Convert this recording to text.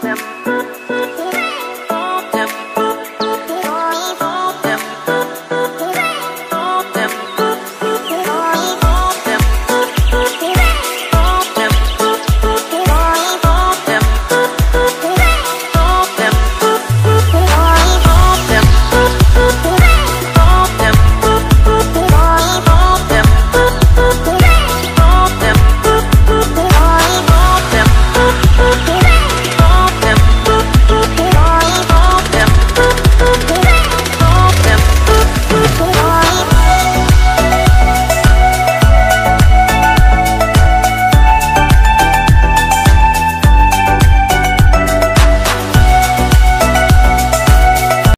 them.